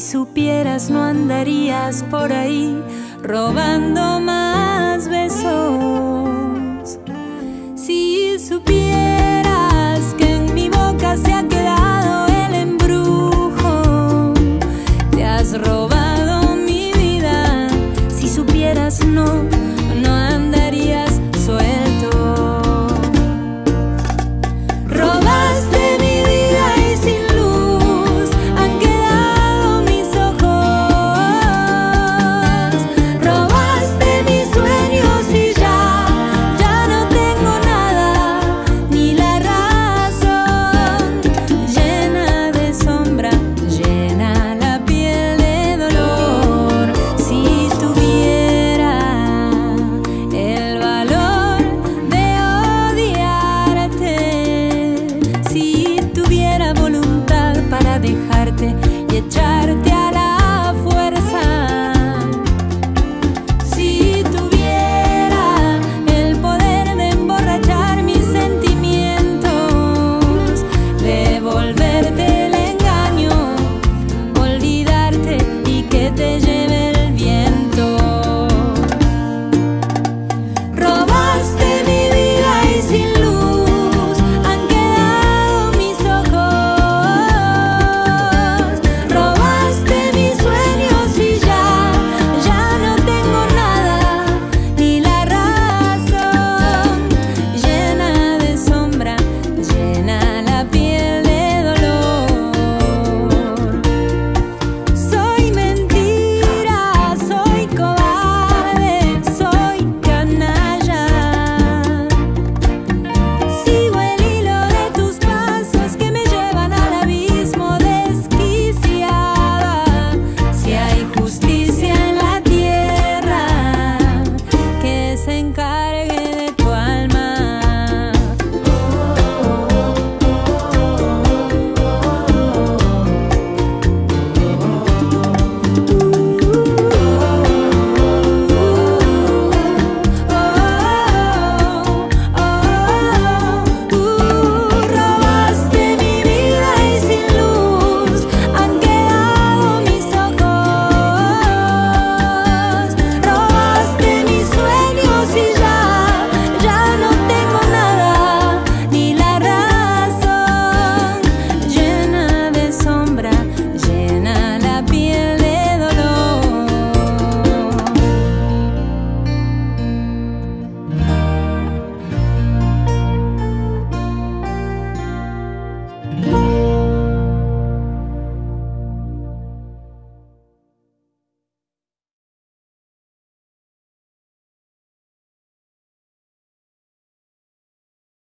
Si supieras no andarías por ahí robando más besos. Si supieras que en mi boca se ha quedado el embrujo, te has robado mi vida. Si supieras no